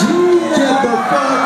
Get the fuck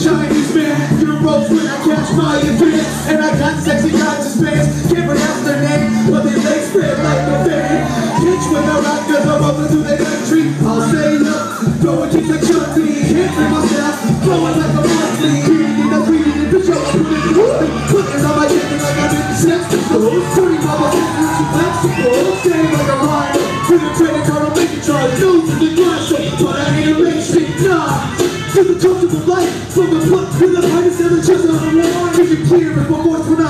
Chinese man, you're a rose when I catch my event, and I got sexy conscious pants. Cooking on my chicken like I did the sexicles Pretty mama taking some vegetables Game like a lion Feeling credit card, I'm making try Losing the glass But I ain't a rich nah To the comfortable life From the put to the minus Seven chest on the wall it clear if my voice when not?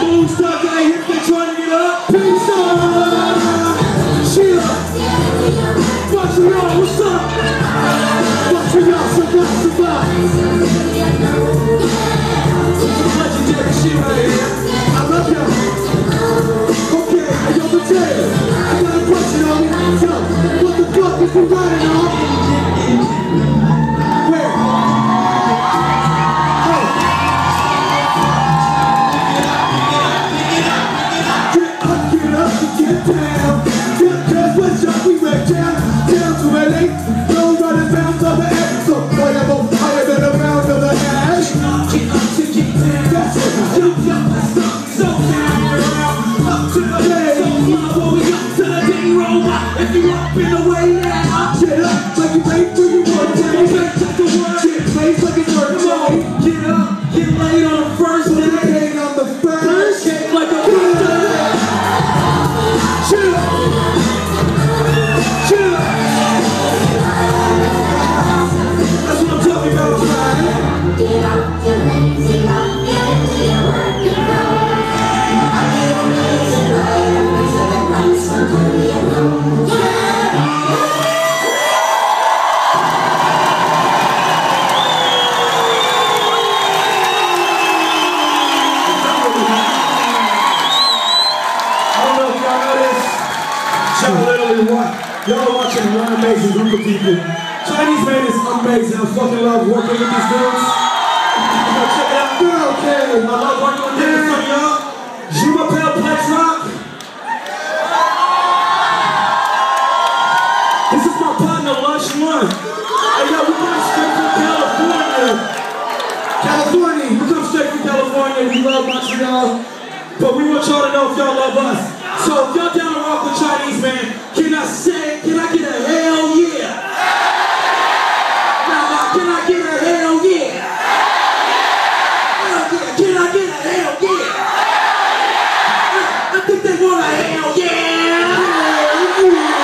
Boom, sucker! like a DJ. Chill. you what, y'all watching One amazing group of people. Chinese man is amazing. I fucking love working with these dudes. Check it out. Dude, okay. I love working with them. Yeah. y'all. Je m'appelle Rock. This is my partner, Lush One. Hey, y'all, we come straight from California. California. We come straight from California. We love Montreal. But we want y'all to know if y'all love us. So if y'all down off the Chinese man. Can I say, can I get a hell yeah? Now, now, can I get a hell yeah? Can I get, a hell yeah? I, think they want a hell yeah. yeah.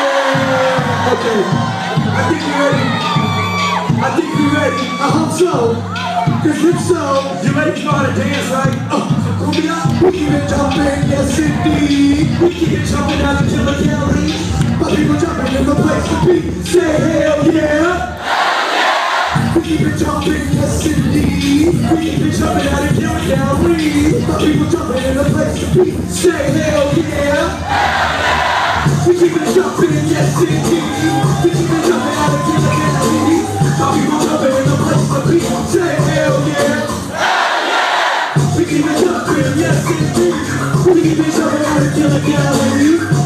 Okay, I think you're ready. I think you're ready. I hope so. Cause if so, you ain't gonna dance right? oh, so we up. Keep it jumping, yes indeed. We keep it jumping out until the Kelly. My people jumping in the place to be. Say hell yeah. We keep it jumping, yes indeed. We keep it jumping out of your gallery. My people jumping in the place to be. Say hell yeah. Hell yeah. We keep it jumping, yes indeed. We keep it jumping out of your gallery. It jumping out of killer galleries. My people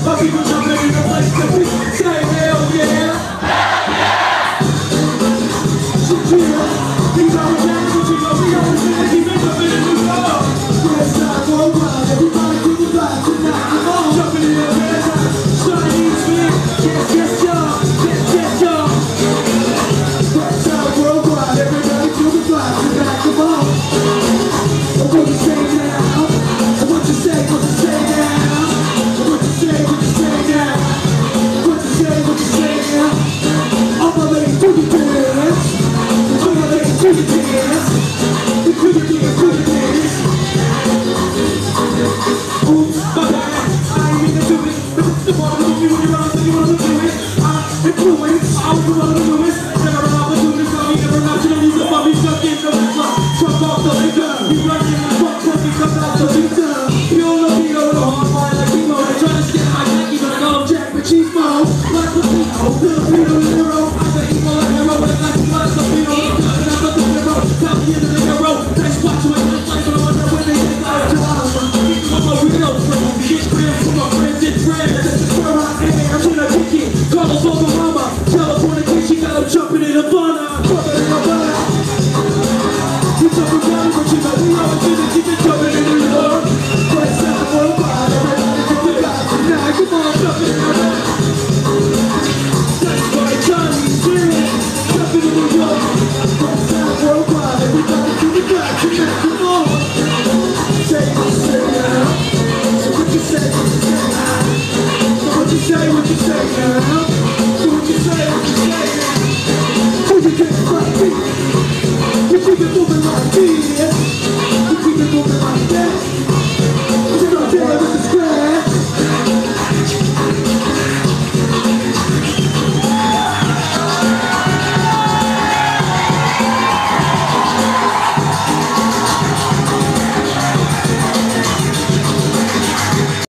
get real from my friends and friends. shine.